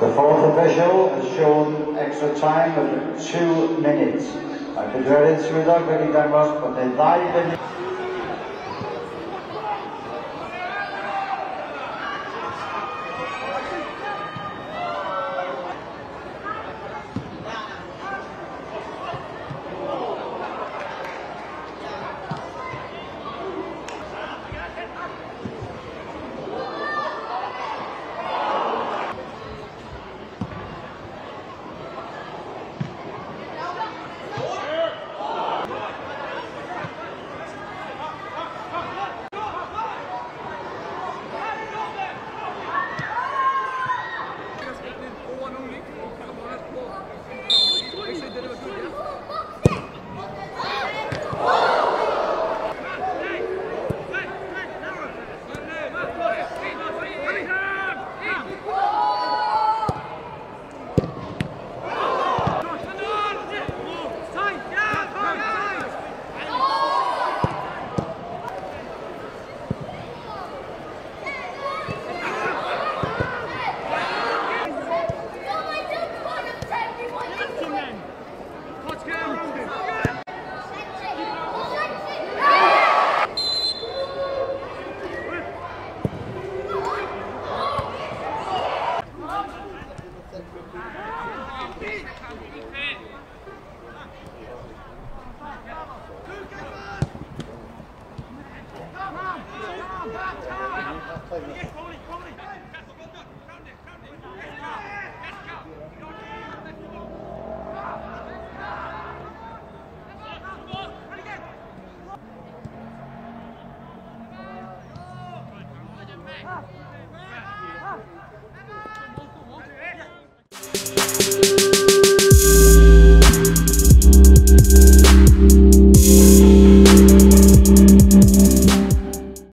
The fourth official has shown extra time of two minutes. I could swyddog wedi dangos bod e ddau funud